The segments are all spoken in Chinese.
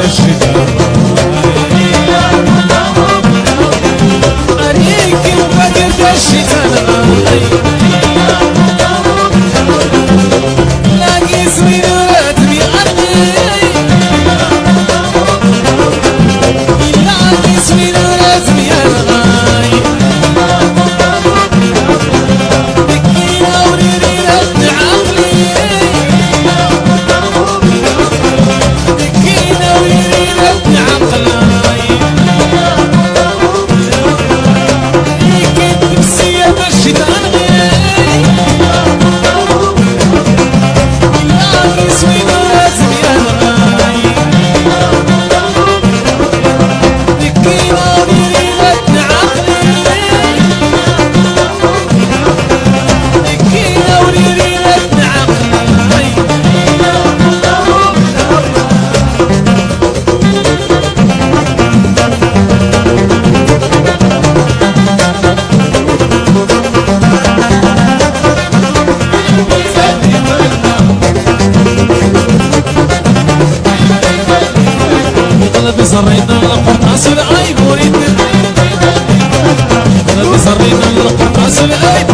necesitar.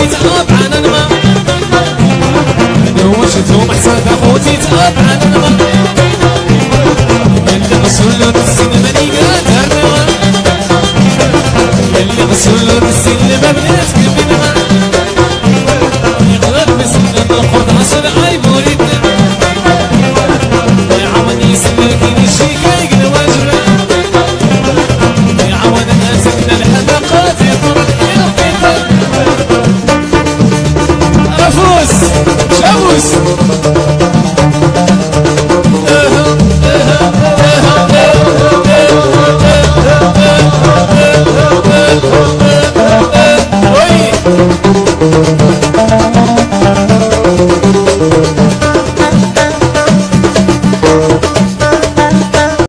鸡子啊，盘的嘛！我是做卖三块火鸡子，盘的嘛！